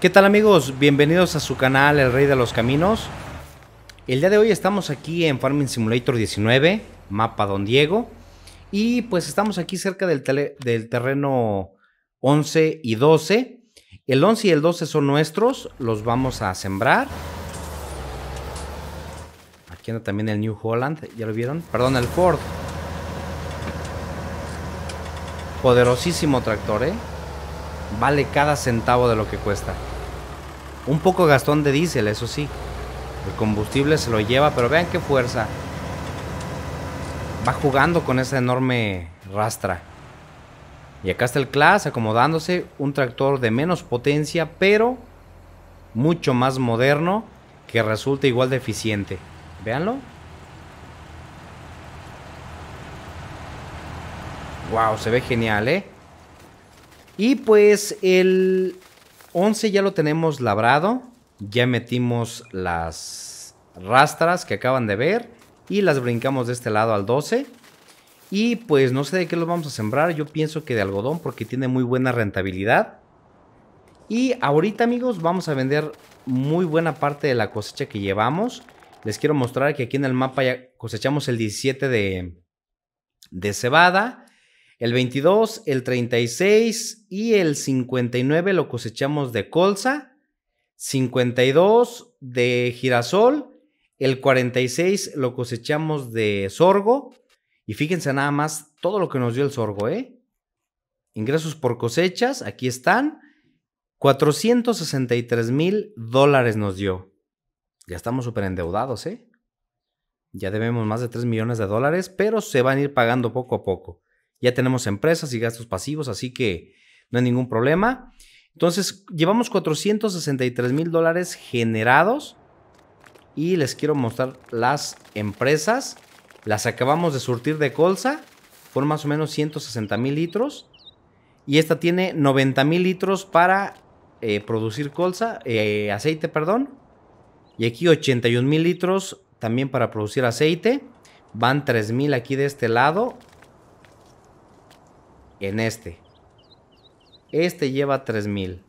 ¿Qué tal amigos? Bienvenidos a su canal El Rey de los Caminos. El día de hoy estamos aquí en Farming Simulator 19, mapa Don Diego. Y pues estamos aquí cerca del, del terreno 11 y 12. El 11 y el 12 son nuestros, los vamos a sembrar. Aquí anda también el New Holland, ¿ya lo vieron? Perdón, el Ford. Poderosísimo tractor, ¿eh? Vale cada centavo de lo que cuesta. Un poco gastón de diésel, eso sí. El combustible se lo lleva, pero vean qué fuerza. Va jugando con esa enorme rastra. Y acá está el Class acomodándose. Un tractor de menos potencia, pero mucho más moderno. Que resulta igual de eficiente. Véanlo. Wow, se ve genial, ¿eh? Y pues el 11 ya lo tenemos labrado. Ya metimos las rastras que acaban de ver. Y las brincamos de este lado al 12. Y pues no sé de qué los vamos a sembrar. Yo pienso que de algodón porque tiene muy buena rentabilidad. Y ahorita amigos vamos a vender muy buena parte de la cosecha que llevamos. Les quiero mostrar que aquí en el mapa ya cosechamos el 17 de, de cebada. El 22, el 36 y el 59 lo cosechamos de colza. 52 de girasol. El 46 lo cosechamos de sorgo. Y fíjense nada más todo lo que nos dio el sorgo, ¿eh? Ingresos por cosechas, aquí están. 463 mil dólares nos dio. Ya estamos súper endeudados, ¿eh? Ya debemos más de 3 millones de dólares, pero se van a ir pagando poco a poco. Ya tenemos empresas y gastos pasivos, así que no hay ningún problema. Entonces, llevamos 463 mil dólares generados. Y les quiero mostrar las empresas. Las acabamos de surtir de colza. Fueron más o menos 160 mil litros. Y esta tiene 90 mil litros para eh, producir colza, eh, aceite, perdón. Y aquí 81 mil litros también para producir aceite. Van 3 mil aquí de este lado en este. Este lleva 3000.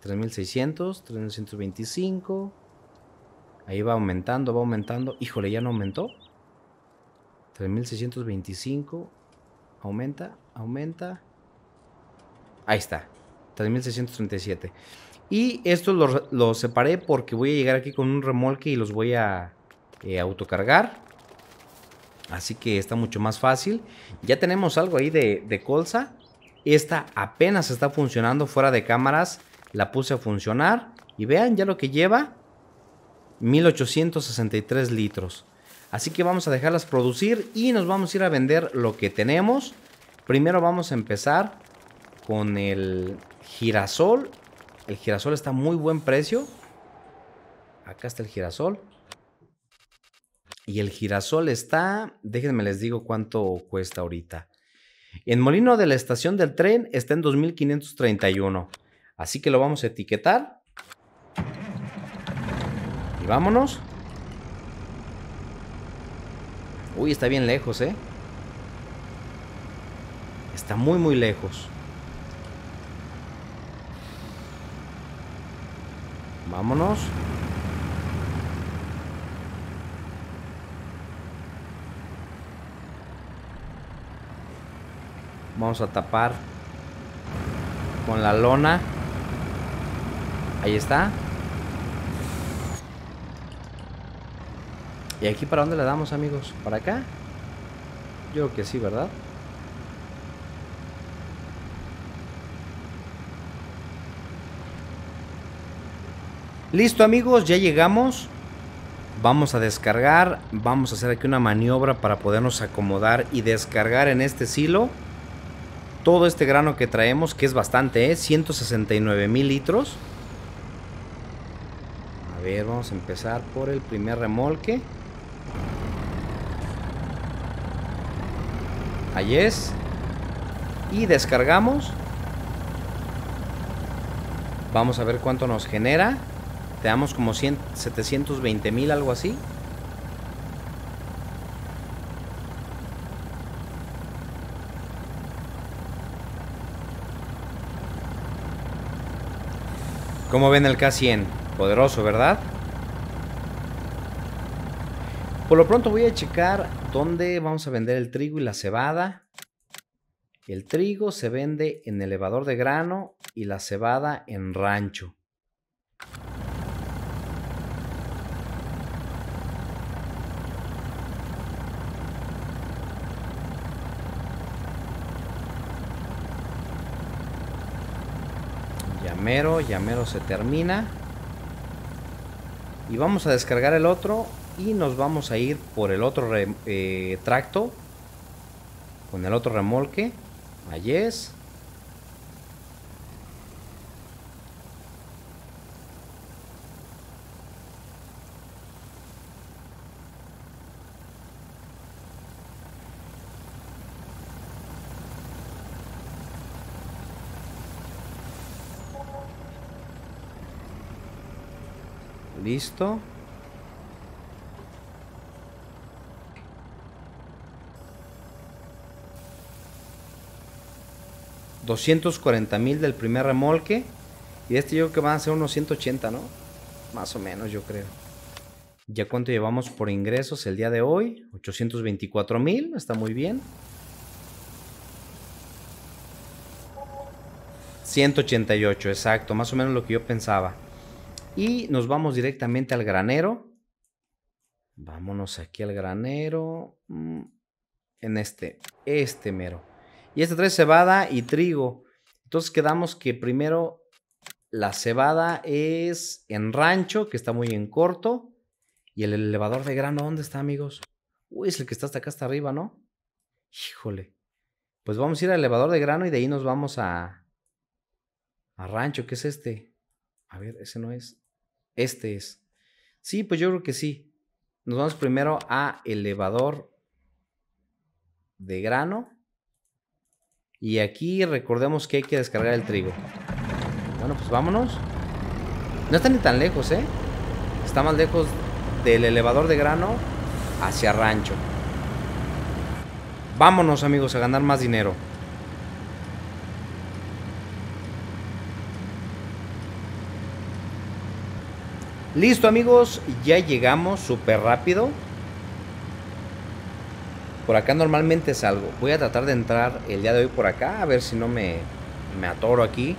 3600, 3125. Ahí va aumentando, va aumentando. Híjole, ya no aumentó. 3625. Aumenta, aumenta. Ahí está. 3637. Y estos los, separé porque voy a llegar aquí con un remolque y los voy a eh, autocargar. Así que está mucho más fácil. Ya tenemos algo ahí de, colza. Esta apenas está funcionando fuera de cámaras. La puse a funcionar. Y vean ya lo que lleva. 1863 litros. Así que vamos a dejarlas producir y nos vamos a ir a vender lo que tenemos. Primero vamos a empezar con el girasol. El girasol está a muy buen precio. Acá está el girasol. Y el girasol está, déjenme les digo cuánto cuesta ahorita. En Molino de la estación del tren está en 2531. Así que lo vamos a etiquetar. Y vámonos. Uy, está bien lejos, ¿eh? Está muy, muy lejos. Vámonos. Vamos a tapar con la lona. Ahí está. ¿Y aquí para dónde le damos, amigos? ¿Para acá? Yo creo que sí, ¿verdad? Listo, amigos, ya llegamos. Vamos a descargar. Vamos a hacer aquí una maniobra para podernos acomodar y descargar en este silo todo este grano que traemos, que es bastante, ¿eh? 169 mil litros. A ver, vamos a empezar por el primer remolque. Ahí es. Y descargamos. Vamos a ver cuánto nos genera. Te damos como 100, 720 mil, algo así. Como ven el K100, poderoso, ¿verdad? Por lo pronto voy a checar dónde vamos a vender el trigo y la cebada. El trigo se vende en elevador de grano y la cebada en rancho. Llamero, llamero se termina. Y vamos a descargar el otro y nos vamos a ir por el otro eh, tracto con el otro remolque. Allí es. Listo. 240 mil del primer remolque. Y este yo creo que van a ser unos 180, ¿no? Más o menos, yo creo. ¿Ya cuánto llevamos por ingresos el día de hoy? 824 mil, está muy bien. 188, exacto, más o menos lo que yo pensaba. Y nos vamos directamente al granero. Vámonos aquí al granero. Mm, en este, este mero. Y este trae cebada y trigo. Entonces quedamos que primero la cebada es en rancho, que está muy en corto. Y el elevador de grano, ¿dónde está, amigos? Uy, es el que está hasta acá, hasta arriba, ¿no? Híjole. Pues vamos a ir al elevador de grano y de ahí nos vamos a... A rancho, ¿qué es este? A ver, ese no es. Este es. Sí, pues yo creo que sí. Nos vamos primero a elevador de grano. Y aquí recordemos que hay que descargar el trigo. Bueno, pues vámonos. No está ni tan lejos, ¿eh? Está más lejos del elevador de grano hacia rancho. Vámonos, amigos, a ganar más dinero. Listo, amigos. Ya llegamos súper rápido. Por acá normalmente salgo. Voy a tratar de entrar el día de hoy por acá. A ver si no me, me atoro aquí.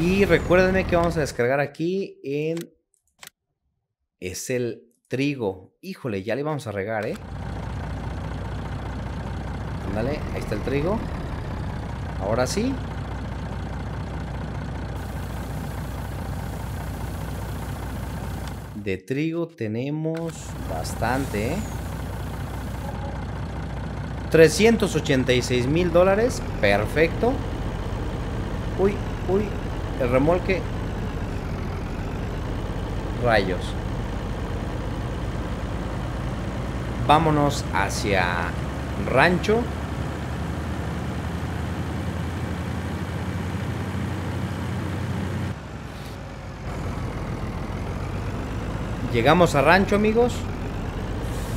Y recuérdenme que vamos a descargar aquí en... Es el trigo. Híjole, ya le vamos a regar, ¿eh? ahí está el trigo. Ahora sí. De trigo tenemos bastante, ¿eh? 386 mil dólares. Perfecto. Uy, uy. El remolque. Rayos. Vámonos hacia rancho. Llegamos a rancho, amigos.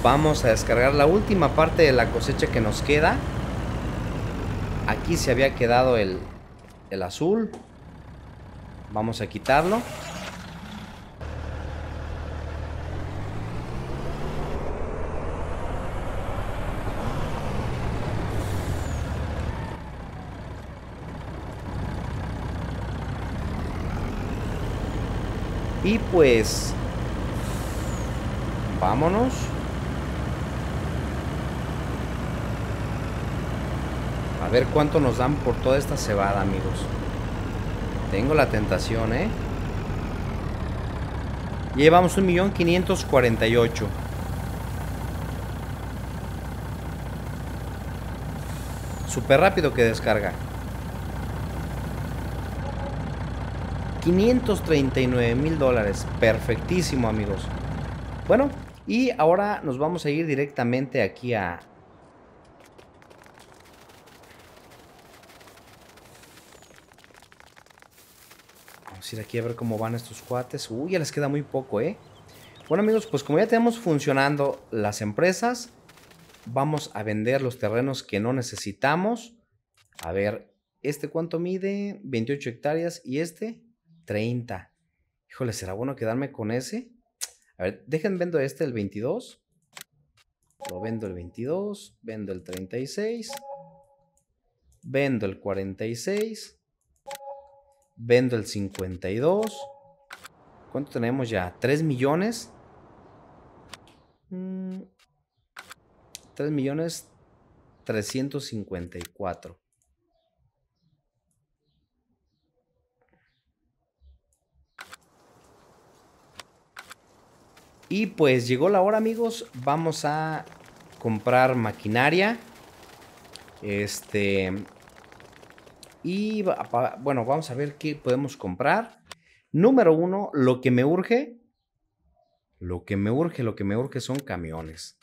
Vamos a descargar la última parte de la cosecha que nos queda. Aquí se había quedado el, el azul. Vamos a quitarlo. Y pues Vámonos. A ver cuánto nos dan por toda esta cebada, amigos. Tengo la tentación, ¿eh? Llevamos un millón quinientos cuarenta y ocho. Súper rápido que descarga. 539 mil dólares. Perfectísimo, amigos. Bueno, y ahora nos vamos a ir directamente aquí a... Vamos a ir aquí a ver cómo van estos cuates. Uy, ya les queda muy poco, ¿eh? Bueno, amigos, pues como ya tenemos funcionando las empresas, vamos a vender los terrenos que no necesitamos. A ver, ¿este cuánto mide? 28 hectáreas. ¿Y este? 30. Híjole, ¿será bueno quedarme con ese? A ver, dejen, vendo este, el 22. Lo vendo el 22. Vendo el 36. Vendo el 46. Vendo el 52. ¿Cuánto tenemos ya? 3 millones. 3 mm, millones 354. Y pues llegó la hora, amigos. Vamos a comprar maquinaria. Este. Y bueno, vamos a ver qué podemos comprar. Número uno, lo que me urge. Lo que me urge, lo que me urge son camiones.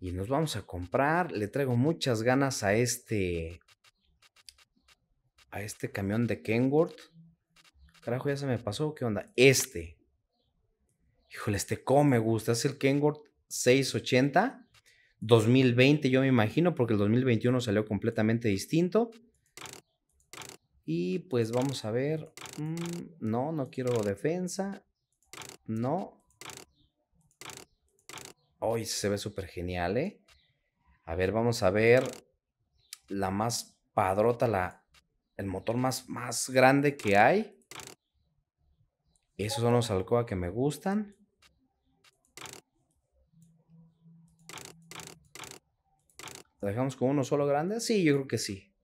Y nos vamos a comprar. Le traigo muchas ganas a este. A este camión de Kenworth. Carajo, ya se me pasó. ¿Qué onda? Este. Híjole, este cómo me gusta. Es el Kenworth 680. 2020 yo me imagino, porque el 2021 salió completamente distinto. Y pues vamos a ver. Mm, no, no quiero defensa. No. Hoy se ve súper genial, ¿eh? A ver, vamos a ver la más padrota, la, el motor más, más grande que hay. Esos son los Alcoa que me gustan. ¿La dejamos con uno solo grande? Sí, yo creo que sí.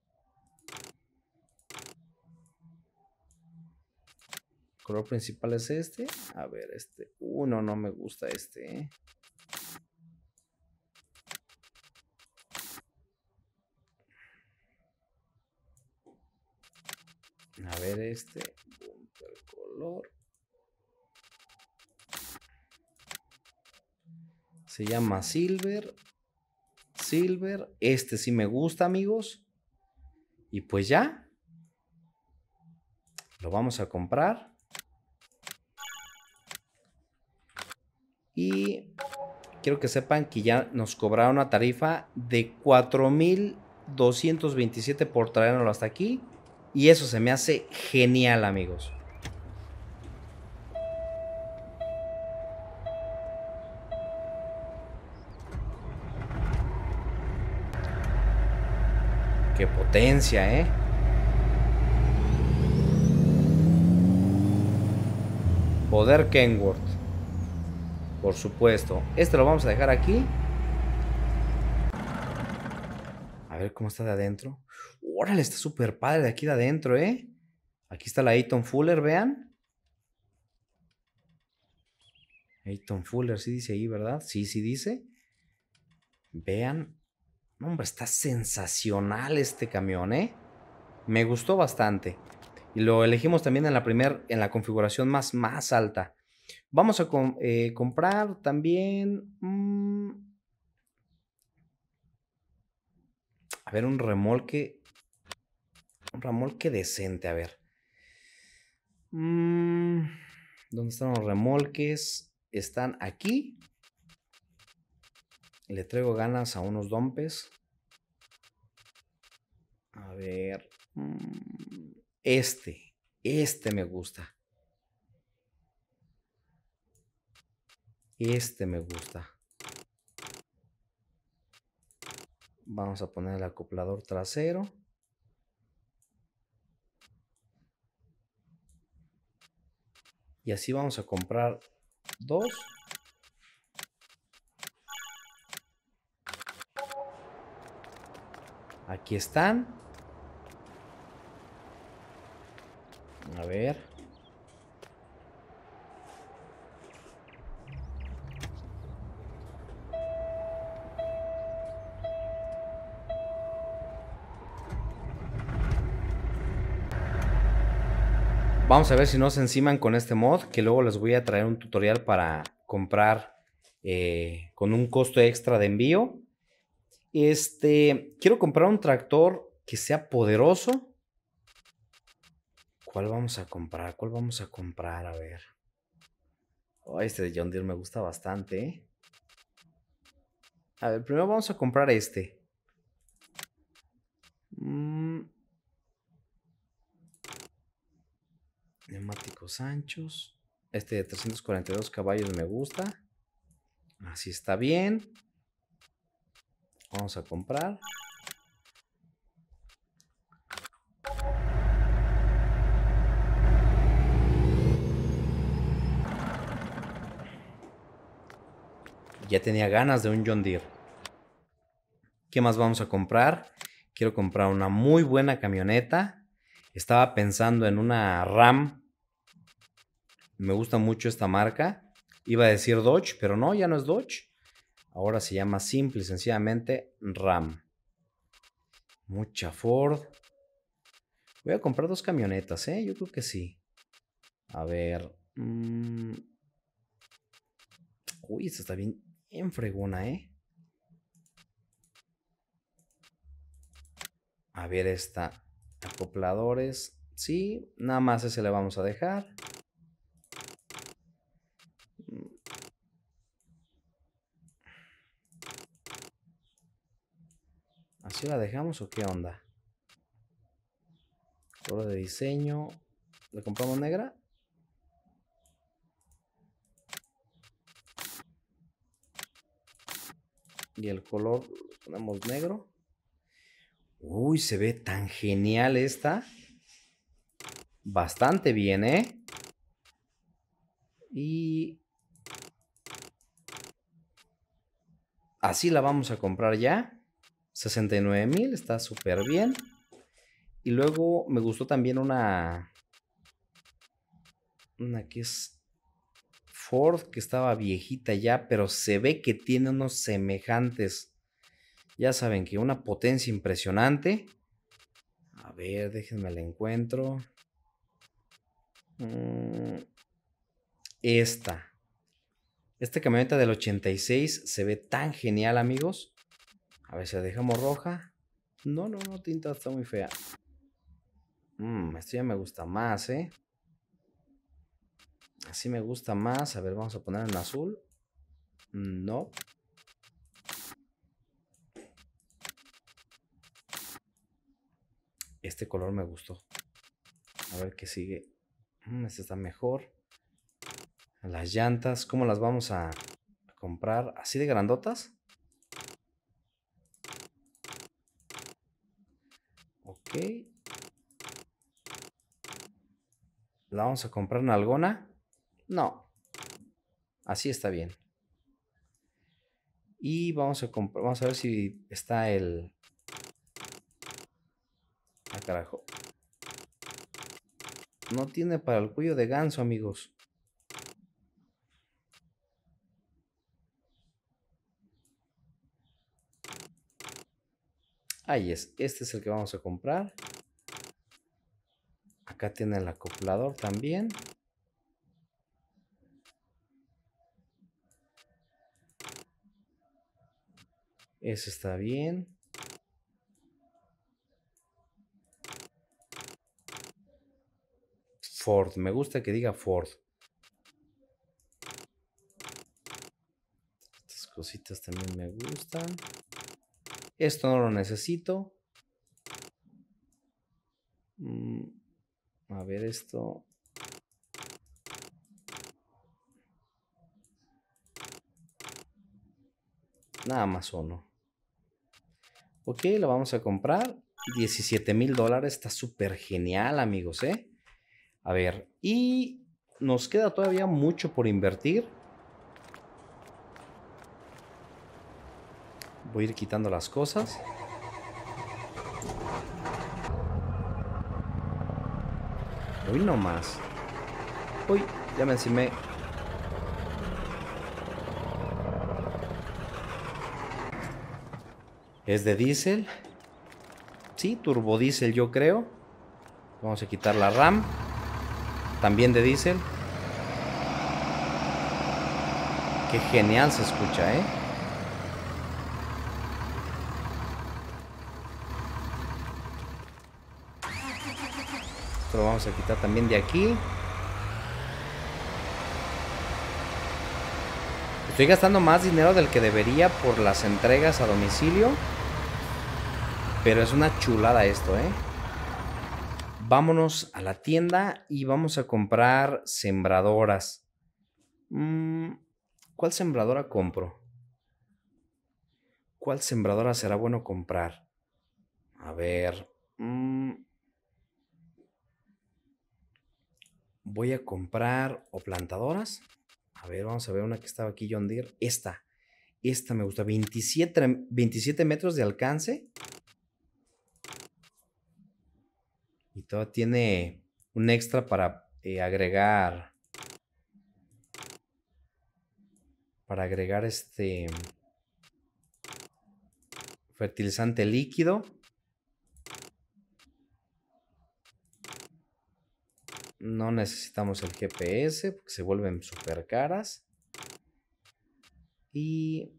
Color principal es este. A ver, este. Uno, no me gusta este. ¿eh? A ver este. El color. Se llama Silver. Silver. Este sí me gusta, amigos. Y pues ya. Lo vamos a comprar. Y quiero que sepan que ya nos cobraron una tarifa de 4.227 por traernoslo hasta aquí. Y eso se me hace genial, amigos. Potencia, ¿eh? Poder Kenworth. Por supuesto. Este lo vamos a dejar aquí. A ver cómo está de adentro. Órale, está súper padre de aquí de adentro, ¿eh? Aquí está la Ayton Fuller, vean. Ayton Fuller, sí dice ahí, ¿verdad? Sí, sí dice. Vean Hombre, está sensacional este camión, ¿eh? Me gustó bastante. Y lo elegimos también en la primer, en la configuración más, más alta. Vamos a eh, comprar también... Mm, a ver, un remolque. Un remolque decente, a ver. Mm, ¿Dónde están los remolques? Están aquí. Le traigo ganas a unos dompes. A ver. Mm, este. Este me gusta. Este me gusta. Vamos a poner el acoplador trasero. Y así vamos a comprar dos. Aquí están. A ver. Vamos a ver si no se enciman con este mod, que luego les voy a traer un tutorial para comprar eh, con un costo extra de envío. Este, quiero comprar un tractor que sea poderoso. ¿Cuál vamos a comprar? ¿Cuál vamos a comprar? A ver. Oh, este de John Deere me gusta bastante. ¿eh? A ver, primero vamos a comprar este. Mm. Neumáticos anchos. Este de 342 caballos me gusta. Así está bien. Vamos a comprar. Ya tenía ganas de un John Deere. ¿Qué más vamos a comprar? Quiero comprar una muy buena camioneta. Estaba pensando en una RAM. Me gusta mucho esta marca. Iba a decir Dodge, pero no, ya no es Dodge. Ahora se llama simple y sencillamente RAM. Mucha Ford. Voy a comprar dos camionetas, ¿eh? Yo creo que sí. A ver. Mm. Uy, esta está bien en fregona, ¿eh? A ver esta. Acopladores. Sí, nada más ese le vamos a dejar. ¿Así la dejamos o qué onda? Color de diseño. ¿Le compramos negra? Y el color ponemos negro. Uy, se ve tan genial esta. Bastante bien, ¿eh? Y... Así la vamos a comprar ya. 69 mil, está súper bien. Y luego me gustó también una... Una que es Ford que estaba viejita ya, pero se ve que tiene unos semejantes. Ya saben que una potencia impresionante. A ver, déjenme la encuentro. Mm, esta. Esta camioneta del 86 se ve tan genial, amigos. A ver si la dejamos roja. No, no, no, tinta está muy fea. Mmm, esto ya me gusta más, ¿eh? Así me gusta más. A ver, vamos a poner en azul. No. Este color me gustó. A ver qué sigue. Mm, este está mejor. Las llantas, ¿cómo las vamos a comprar? ¿Así de grandotas? Ok. ¿La vamos a comprar en algona? No. Así está bien. Y vamos a vamos a ver si está el. Ah, carajo. No tiene para el cuello de ganso, amigos. Ahí es. Este es el que vamos a comprar. Acá tiene el acoplador también. Eso está bien. Ford. Me gusta que diga Ford. Estas cositas también me gustan. Esto no lo necesito. Mm, a ver esto. Nada más uno. Ok, lo vamos a comprar. 17 mil dólares. Está súper genial, amigos, ¿eh? A ver, y nos queda todavía mucho por invertir. Voy a ir quitando las cosas. Uy, no más. Uy, ya me encimé. Es de diésel. Sí, turbo diésel yo creo. Vamos a quitar la RAM. También de diésel. Qué genial se escucha, ¿eh? Lo vamos a quitar también de aquí. Estoy gastando más dinero del que debería por las entregas a domicilio. Pero es una chulada esto, ¿eh? Vámonos a la tienda y vamos a comprar sembradoras. Mm, ¿Cuál sembradora compro? ¿Cuál sembradora será bueno comprar? A ver. Mm, voy a comprar o plantadoras. A ver, vamos a ver una que estaba aquí, John. Esta. Esta me gusta. 27, 27 metros de alcance. Y todo tiene un extra para eh, agregar. Para agregar este fertilizante líquido. No necesitamos el GPS porque se vuelven súper caras. Y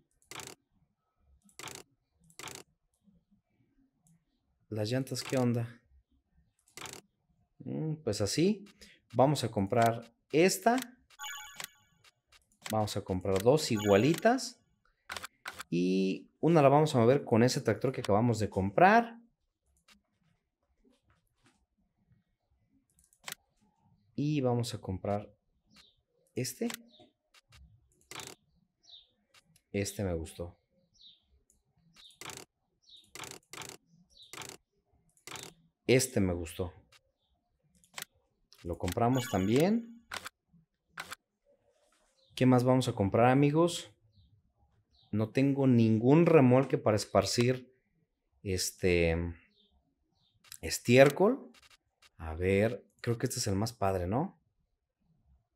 las llantas, ¿qué onda? Mm, pues así. Vamos a comprar esta. Vamos a comprar dos igualitas. Y una la vamos a mover con ese tractor que acabamos de comprar. Y vamos a comprar este. Este me gustó. Este me gustó. Lo compramos también. ¿Qué más vamos a comprar, amigos? No tengo ningún remolque para esparcir este estiércol. A ver, Creo que este es el más padre, ¿no?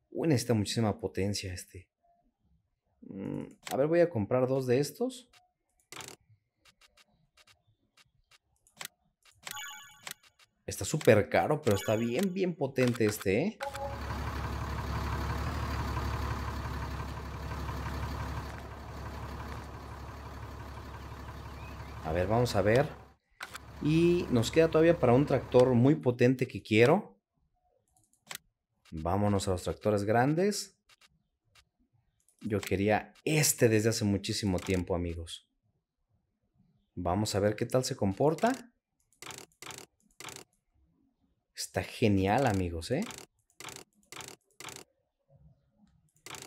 Uy, necesita muchísima potencia este. Mm, a ver, voy a comprar dos de estos. Está súper caro, pero está bien, bien potente este, ¿eh? A ver, vamos a ver. Y nos queda todavía para un tractor muy potente que quiero. Vámonos a los tractores grandes. Yo quería este desde hace muchísimo tiempo, amigos. Vamos a ver qué tal se comporta. Está genial, amigos, ¿eh?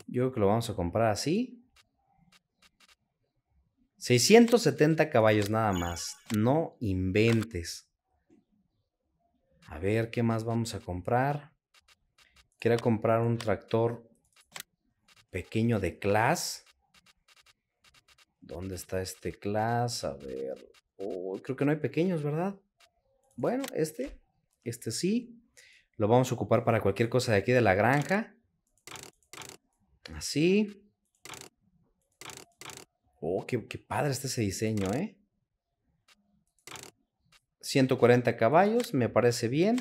Yo creo que lo vamos a comprar así. 670 caballos nada más. No inventes. A ver, ¿qué más vamos a comprar? Quiero comprar un tractor pequeño de Class. ¿Dónde está este Class? A ver. Oh, creo que no hay pequeños, ¿verdad? Bueno, este. Este sí. Lo vamos a ocupar para cualquier cosa de aquí de la granja. Así. Oh, qué, qué padre está ese diseño, ¿eh? 140 caballos, me parece bien.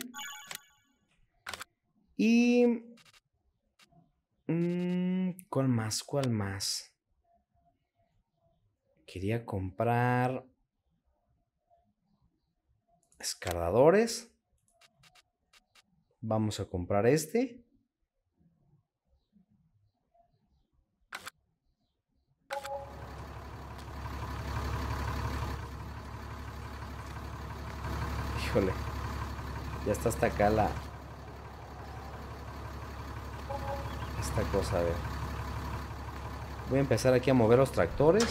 Y... Mmm, ¿Cuál más? ¿Cuál más? Quería comprar... Escardadores. Vamos a comprar este. Híjole. Ya está hasta acá la, cosa, a ver. Voy a empezar aquí a mover los tractores.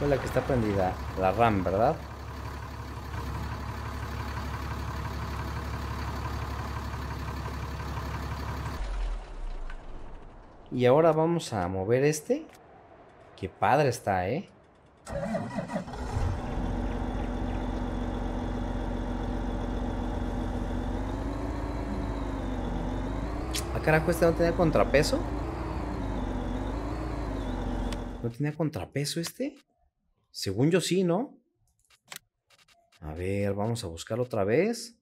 La que está prendida, la RAM, ¿verdad? Y ahora vamos a mover este. Qué padre está, ¿eh? ¿A carajo este no tenía contrapeso? ¿No tenía contrapeso este? Según yo sí, ¿no? A ver, vamos a buscar otra vez.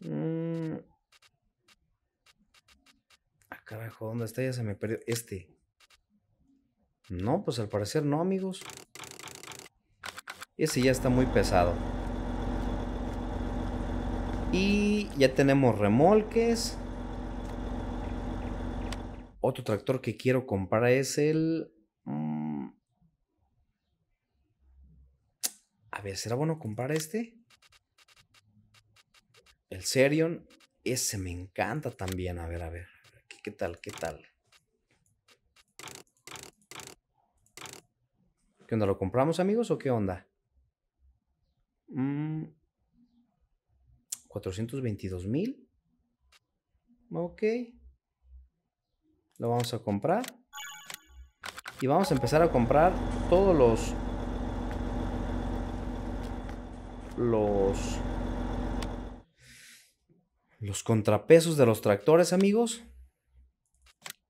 Mm. Ah, carajo, ¿dónde está? Ya se me perdió. Este. No, pues al parecer no, amigos. Ese ya está muy pesado. Y ya tenemos remolques. Otro tractor que quiero comprar es el... a ver, ¿será bueno comprar este? El Serion. Ese me encanta también. A ver, a ver. ¿Qué, tal? ¿Qué tal? ¿Qué onda? ¿Lo compramos, amigos, o qué onda? 422 mm, mil. Ok. Lo vamos a comprar. Y vamos a empezar a comprar todos los... Los... Los contrapesos de los tractores, amigos.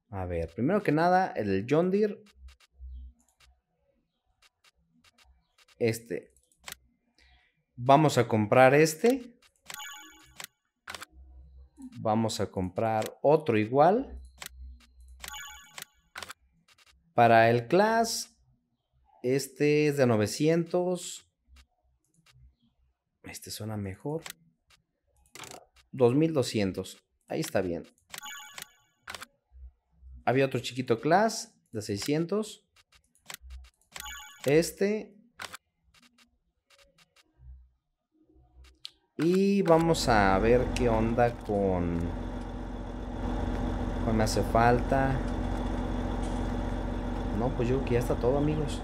A ver, primero que nada, el John Deere. Este. Vamos a comprar este. Vamos a comprar otro igual. Para el class, este es de 900. Este suena mejor. 2200. Ahí está bien. Había otro chiquito class de 600. Este. Y vamos a ver qué onda con... ¿Cuál me hace falta? No, pues yo creo que ya está todo, amigos.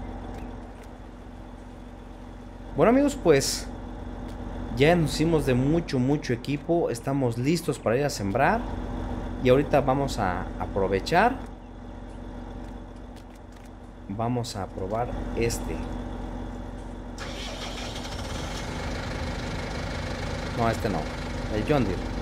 Bueno, amigos, pues ya nos hicimos de mucho, mucho equipo. Estamos listos para ir a sembrar. Y ahorita vamos a aprovechar. Vamos a probar este. No, este no. El John Deere.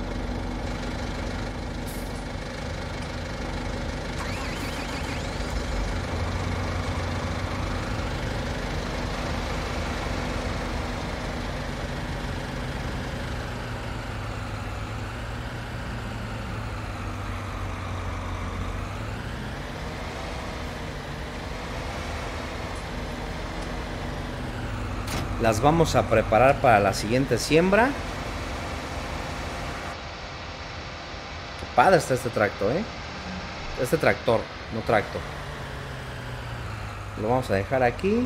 Las vamos a preparar para la siguiente siembra. Qué padre está este tractor, ¿eh? Este tractor, no tractor. Lo vamos a dejar aquí.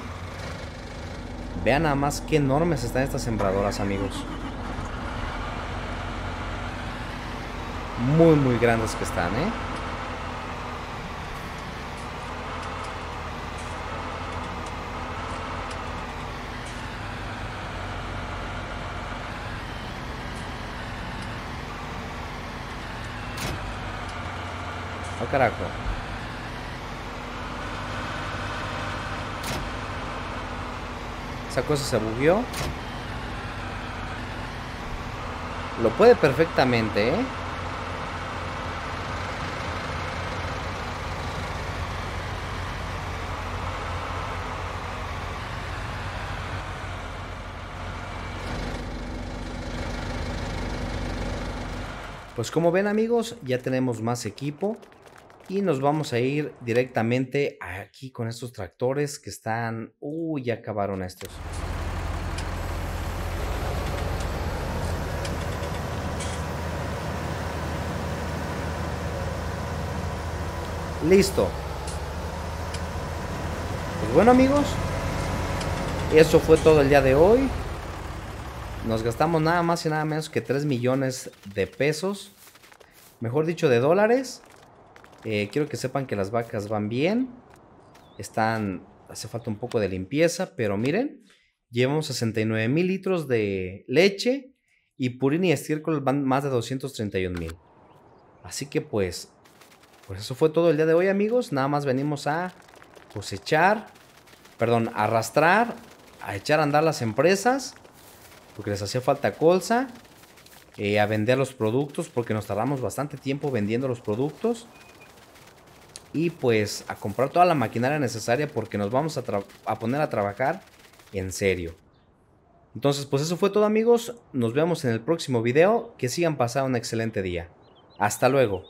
Vean nada más qué enormes están estas sembradoras, amigos. Muy, muy grandes que están, ¿eh? Carajo. Esa cosa se bugueó. Lo puede perfectamente, ¿eh? Pues como ven amigos, ya tenemos más equipo. Y nos vamos a ir directamente aquí con estos tractores que están... Uy, ya acabaron estos. Listo. Pues bueno amigos, eso fue todo el día de hoy. Nos gastamos nada más y nada menos que 3 millones de pesos. Mejor dicho, de dólares. Eh, quiero que sepan que las vacas van bien. Están, hace falta un poco de limpieza, pero miren, llevamos 69 mil litros de leche y purín y estiércol van más de 231 mil. Así que pues, pues eso fue todo el día de hoy amigos. Nada más venimos a cosechar, perdón, a arrastrar, a echar a andar las empresas, porque les hacía falta colza. eh, a vender los productos porque nos tardamos bastante tiempo vendiendo los productos. Y pues a comprar toda la maquinaria necesaria porque nos vamos a, poner a trabajar en serio. Entonces pues eso fue todo amigos. Nos vemos en el próximo video. Que sigan pasando un excelente día. Hasta luego.